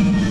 you